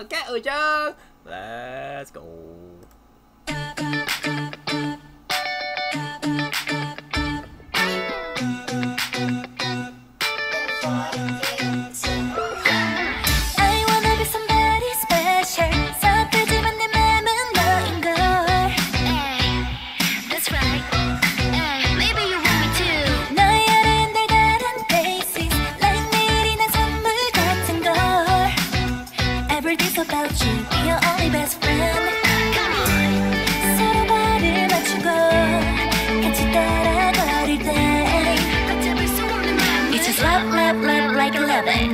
Okay, Ujung. Let's go. love like you love it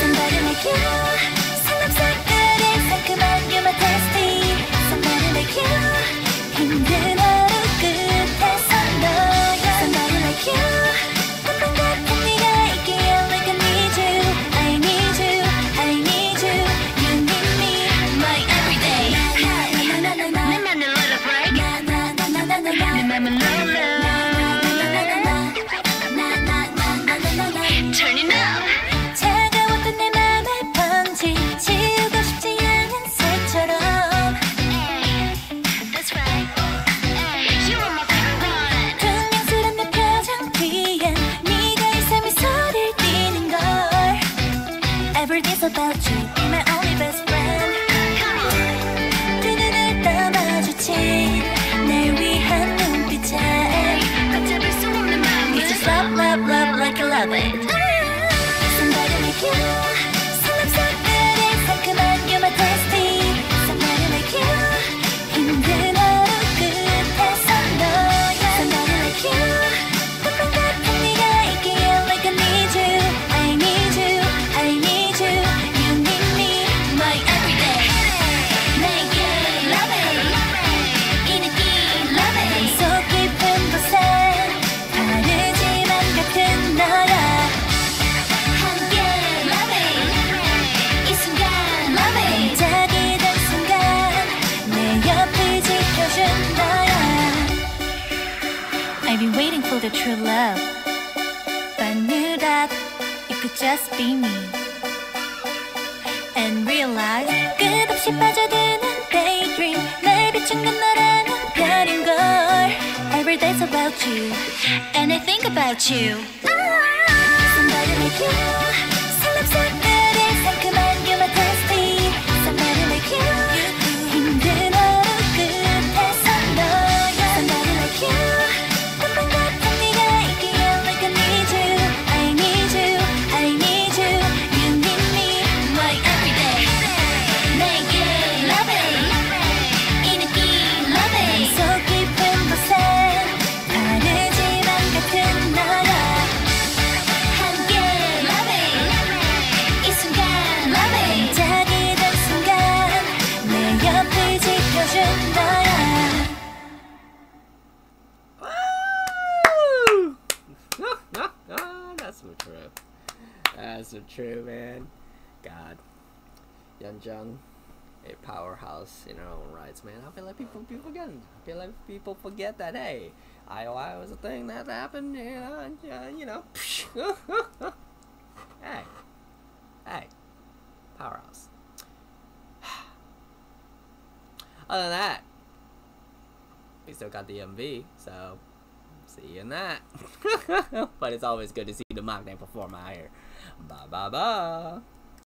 Somebody like you 살람살들의 상큼한 유머 tasty Somebody like you 힘든 하루 끝에서 너야 Somebody like you 꿈만 같은 네가 있기에 like I need you I need you I need you You need me my everyday 나나나나나 내 맘을 let it break 나나나나나나 내 맘을 love love Every day's about you Be my only best friend Come on 두 눈을 떠 마주친 날 위한 눈빛에 붙잡을 수 없는 마음을 You just love love love like you love it I've been waiting for the true love But knew that it could just be me And realize 끝없이 빠져드는 daydream 날 비춘 건 너라는 별인걸 Every day's about you And I think about you Somebody like you That's so true. Man. God. Yeonjung, a powerhouse in her own rights, man. I feel like people people forget. I feel like people forget that hey, IOI was a thing that happened, you know, and, uh, you know. hey, hey, powerhouse. Other than that, we still got the MV, so see you in that. but it's always good to see the name perform out here. Bye bye bye.